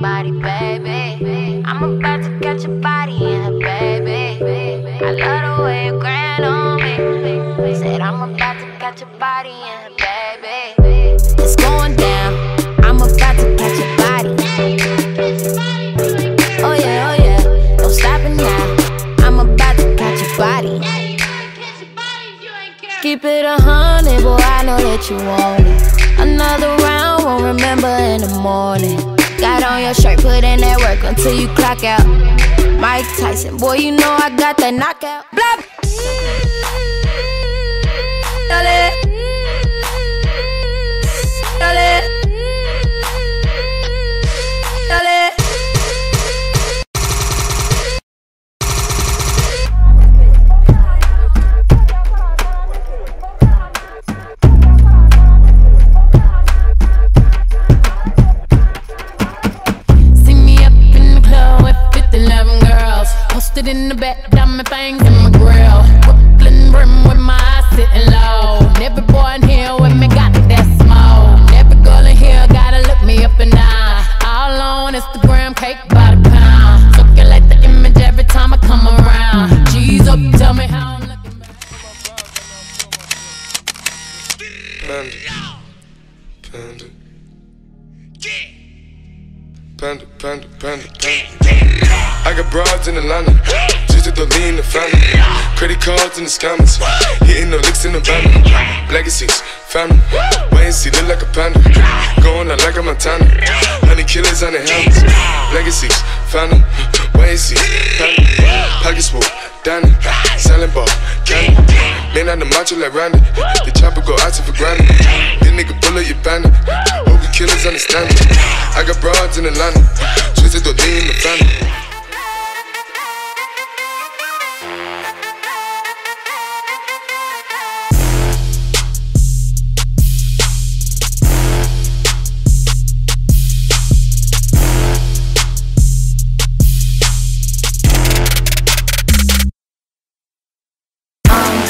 body, baby. I'm about to catch your body in baby. I love the way you grind on me. Said I'm about to catch your body in baby. It's going down. I'm about to catch your body. Oh yeah, oh yeah. Now. I'm about to catch your body. Keep it a hundred, boy. I know that you want it. Another round, won't remember in the morning. On your shirt, put in that work until you clock out. Mike Tyson, boy, you know I got that knockout. Blah. Girls. Posted in the back, diamond fangs in my grill. Brooklyn brim with my eyes sitting low. And every boy in here with me got that smoke. And every girl in here gotta look me up and down. All on Instagram, cake by the pound. Circulate the image every time I come around. G's up, tell me how I'm looking. Panda. Panda. Panda, panda, panda, panda. I got broads in Atlanta, just to lean the family. Credit cards in the scammers, hitting the licks in the van. Legacies, family, wait and see, look like a panda. Going out like a Montana, honey killers on the helmets. Legacies, family, wait and see, family. Pockets full, Danny, selling ball, candy. Man on the macho like Randy, the chopper go out for granted. This nigga bullet, you bandit. Hope killers understand it. I got broads in Atlanta,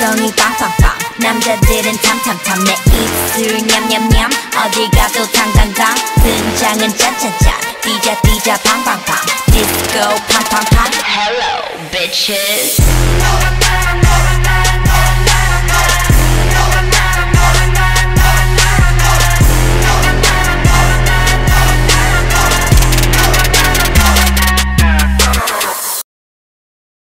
엉덩이 빵빵빵 남자들은 탐탐탐 내 입술 냠냠냠. 어디 가도 당당당? 등장은 짠짠짠 뛰자 뛰자 팡팡팡 디스코 팡팡팡. Hello bitches